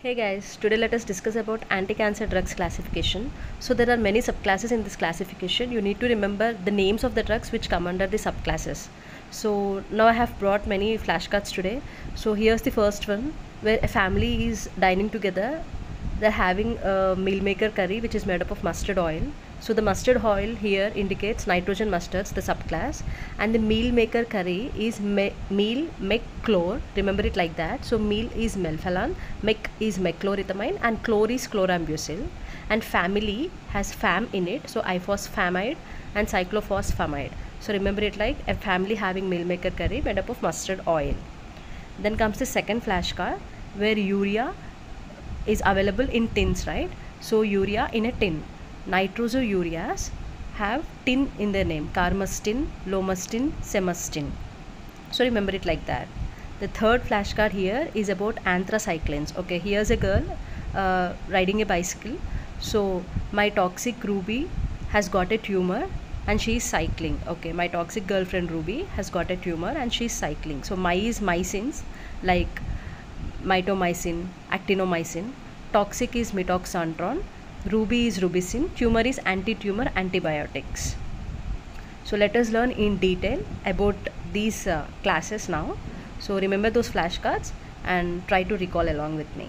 Hey guys, today let us discuss about anti-cancer drugs classification. So there are many subclasses in this classification. You need to remember the names of the drugs which come under the subclasses. So now I have brought many flashcards today. So here's the first one where a family is dining together. They're having a meal maker curry which is made up of mustard oil. So the mustard oil here indicates nitrogen mustards, the subclass, and the meal maker curry is me- meal mechlor. Remember it like that. So meal is melphalan, mec is mechlorethamine, and chlor is chlorambucil. And family has fam in it, so ifosfamide and cyclophosphamide. So remember it like a family having meal maker curry made up of mustard oil. Then comes the second flashcard where urea is available in tins, right? So urea in a tin Nitroso nitrosoureas have tin in their name carmustine, lomustine, semustine. So remember it like that. The third flashcard here is about anthracyclines. Okay, here's a girl uh, riding a bicycle. So my toxic Ruby has got a tumor and she is cycling. Okay, my toxic girlfriend Ruby has got a tumor and she is cycling. So my is mycins like mitomycin, actinomycin. Toxic is mitoxantrone Ruby is rubicin, tumor is anti-tumor antibiotics. So let us learn in detail about these uh, classes now. So remember those flashcards and try to recall along with me.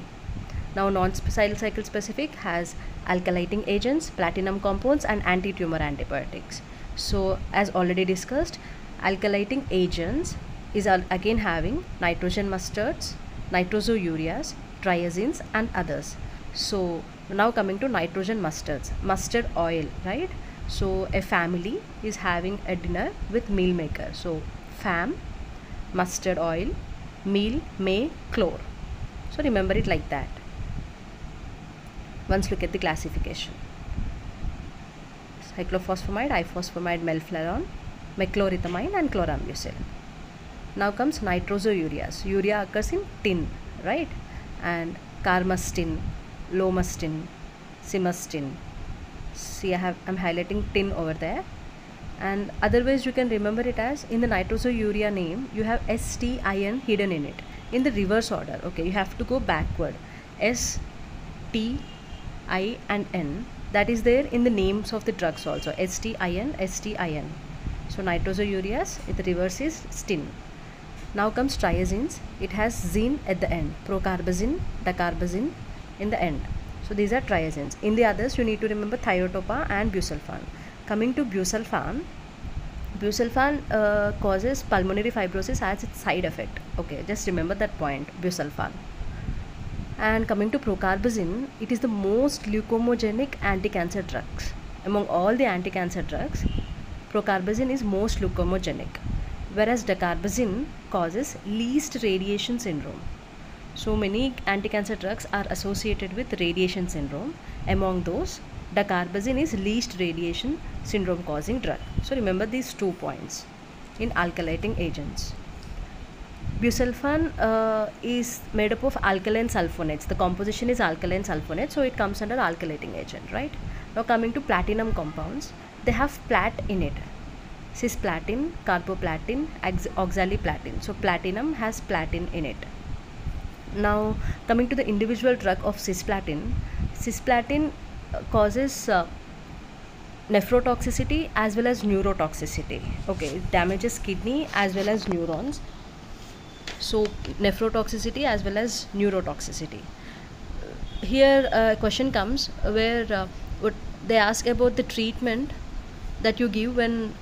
Now non-cycle specific has alkylating agents, platinum compounds and anti-tumor antibiotics. So as already discussed, alkylating agents is again having nitrogen mustards, nitrosoureas, triazines and others. So now coming to nitrogen mustards mustard oil right? So a family is having a dinner with meal maker. So fam mustard oil meal may chlor. So remember it like that. Once look at the classification. Cyclophosphamide ifosfamide melphalan mechlorethamine and chlorambucil. Now comes nitrosoureas urea occurs in tin right and carmustine lomustine, semustine. See, I have I'm highlighting tin over there. And otherwise, you can remember it as in the nitrosourea name, you have STIN hidden in it in the reverse order. Okay, you have to go backward. S, T, I, and N. That is there in the names of the drugs also. STIN, STIN. So nitrosoureas, the reverse is STIN. Now comes triazines. It has zine at the end. Procarbazine, dacarbazine, in the end. So these are triazines. In the others, you need to remember thiotepa and busulfan. Coming to busulfan, busulfan uh, causes pulmonary fibrosis as its side effect. Okay, just remember that point, busulfan. And coming to procarbazine, it is the most leukemogenic anti-cancer drugs. Among all the anti-cancer drugs, procarbazine is most leukemogenic, whereas dacarbazine causes least radiation syndrome. So many anti-cancer drugs are associated with radiation syndrome. Among those, dacarbazine is least radiation syndrome causing drug. So remember these two points in alkylating agents. Busulfan uh, is made up of alkaline sulfonates. The composition is alkaline sulfonate, so it comes under alkylating agent, right? Now coming to platinum compounds, they have plat in it. Cisplatin, carboplatin, oxaliplatin. So platinum has platin in it. Now, coming to the individual drug of cisplatin, cisplatin uh, causes uh, nephrotoxicity as well as neurotoxicity. Okay, it damages kidney as well as neurons. So, nephrotoxicity as well as neurotoxicity. Here, a question comes where uh, they ask about the treatment that you give when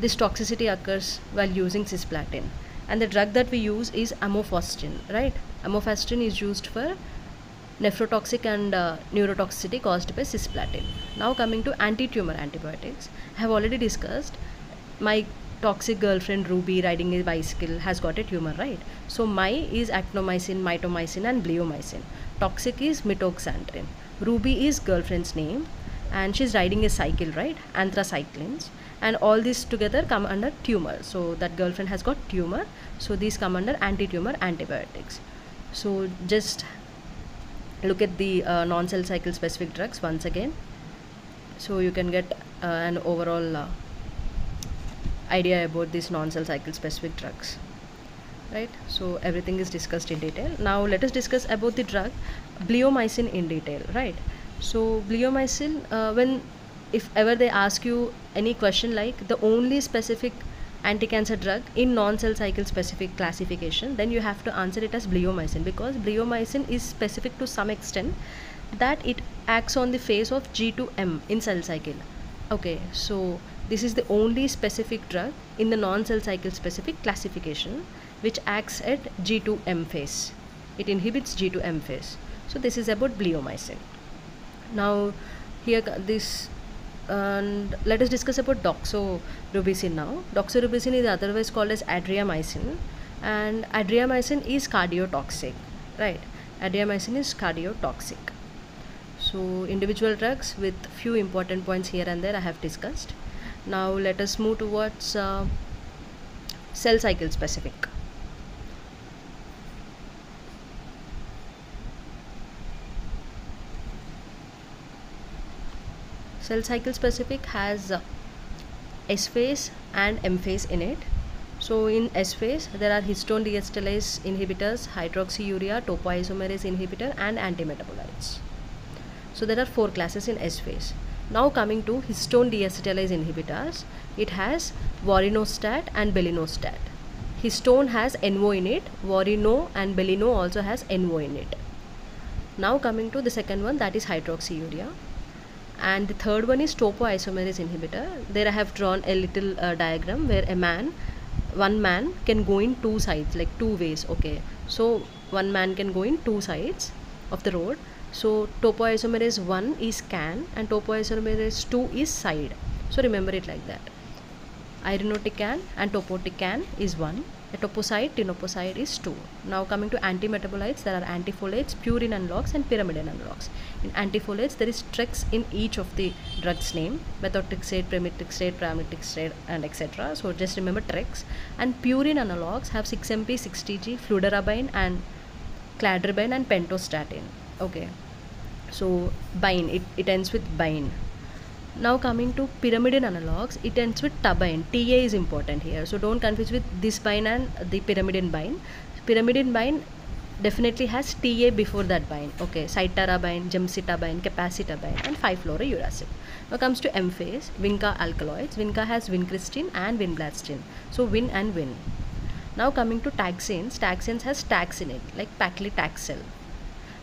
this toxicity occurs while using cisplatin. And the drug that we use is amifostine right? Amifostine is used for nephrotoxic and uh, neurotoxicity caused by cisplatin. Now coming to anti-tumor antibiotics. I have already discussed my toxic girlfriend ruby riding a bicycle has got a tumor right? So my is actinomycin mitomycin and bleomycin. Toxic is mitoxantrone ruby is girlfriend's name and she's riding a cycle right? Anthracyclines. And all these together come under tumor. So that girlfriend has got tumor. So these come under anti-tumor antibiotics. So just look at the uh, non-cell cycle specific drugs once again. So you can get uh, an overall uh, idea about these non-cell cycle specific drugs. Right? So everything is discussed in detail. Now let us discuss about the drug bleomycin in detail right so bleomycin uh, when if ever they ask you any question like the only specific anti-cancer drug in non-cell cycle specific classification then you have to answer it as bleomycin because bleomycin is specific to some extent that it acts on the phase of G2M in cell cycle. Okay so this is the only specific drug in the non-cell cycle specific classification which acts at G2M phase. It inhibits G2M phase. So this is about bleomycin now here this and let us discuss about doxorubicin now. Doxorubicin is otherwise called as adriamycin and adriamycin is cardiotoxic, right? Adriamycin is cardiotoxic. So individual drugs with few important points here and there I have discussed. Now let us move towards uh, cell cycle specific. Cell cycle specific has uh, S phase and M phase in it. So in S phase there are histone deacetylase inhibitors, hydroxyurea, topoisomerase inhibitor and antimetabolites. So there are four classes in S phase. Now coming to histone deacetylase inhibitors, it has vorinostat and belinostat. Histone has NO in it, vorino and belino also has NO in it. Now coming to the second one that is hydroxyurea and the third one is topoisomerase inhibitor. There i have drawn a little uh, diagram where a man one man can go in two sides like two ways okay? So one man can go in two sides of the road. So topoisomerase 1 is can and topoisomerase 2 is side. So remember it like that. Irinotecan and topotecan is 1 etoposide, teniposide is 2. Now coming to antimetabolites, there are antifolates, purine analogs and pyrimidine analogs. In antifolates, there is TREX in each of the drugs name, methotrexate, pemetrexate, pramipexate and etc. So just remember TREX. And purine analogs have 6MP, 6TG, fludarabine and cladribine and pentostatin. Okay. So bine, it, it ends with bine. Now coming to pyrimidine analogs, it ends with tabine. TA is important here. So don't confuse with this bine and the pyrimidine bine. Pyrimidine bine definitely has TA before that bine. Okay, cytarabine, gemcitabine, capecitabine and 5-fluorouracil. Now comes to M phase, Vinca alkaloids. Vinca has vincristine and vinblastine. So win and win. Now coming to taxanes, taxanes has tax in it like paclitaxel.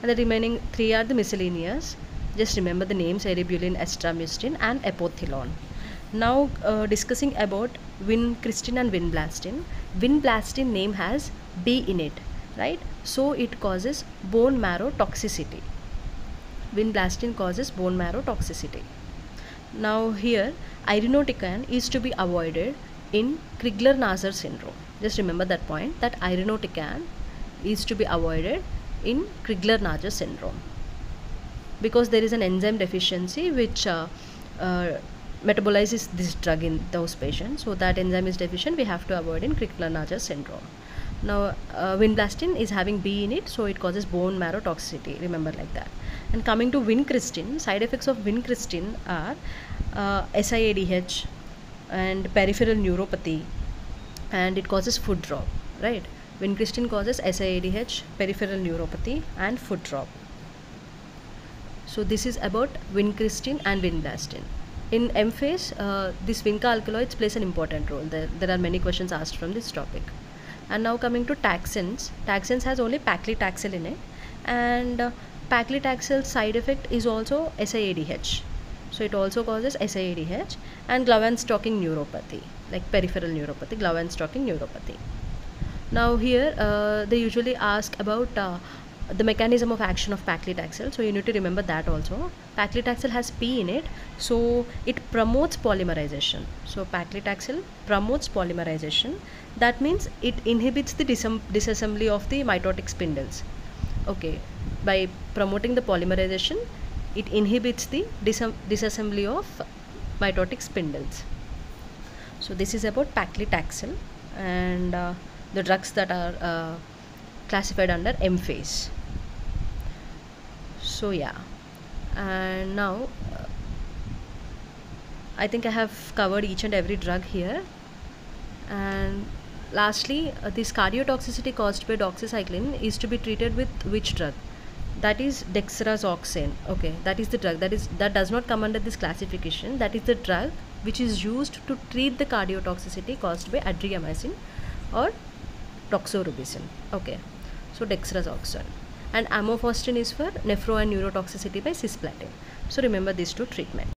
And the remaining three are the miscellaneous just remember the names eribulin, estramustine and epothilone. Now uh, discussing about vincristine and vinblastine. Vinblastine name has B in it, right? So it causes bone marrow toxicity. Vinblastine causes bone marrow toxicity. Now here irinotecan is to be avoided in Crigler-Najjar syndrome. Just remember that point that irinotecan is to be avoided in Crigler-Najjar syndrome because there is an enzyme deficiency which uh, uh, metabolizes this drug in those patients. So that enzyme is deficient we have to avoid in Crigler-Najjar syndrome. Now uh, is having B in it so it causes bone marrow toxicity remember like that. And coming to vincristine side effects of vincristine are uh, SIADH and peripheral neuropathy and it causes foot drop right? Vincristine causes SIADH peripheral neuropathy and foot drop so this is about vincristine and vinblastine. In M phase, uh, this vinca alkaloids plays an important role. There, there are many questions asked from this topic. And now coming to taxanes, taxanes has only paclitaxel in it, and uh, paclitaxel side effect is also SIADH. So it also causes SIADH and glove and stocking neuropathy, like peripheral neuropathy, glove and stocking neuropathy. Now here uh, they usually ask about uh, the mechanism of action of paclitaxel so you need to remember that also. Paclitaxel has p in it so it promotes polymerization. So paclitaxel promotes polymerization. That means it inhibits the disassembly of the mitotic spindles. Okay by promoting the polymerization it inhibits the disassembly of mitotic spindles. So this is about paclitaxel and uh, the drugs that are uh, classified under M phase so yeah. And now uh, I think I have covered each and every drug here. And lastly uh, this cardiotoxicity caused by doxycycline is to be treated with which drug? That is dexrazoxane okay that is the drug. That is that does not come under this classification. That is the drug which is used to treat the cardiotoxicity caused by adriamycin or doxorubicin. Okay so dexrazoxane and amifostine is for nephro and neurotoxicity by cisplatin. So remember these two treatment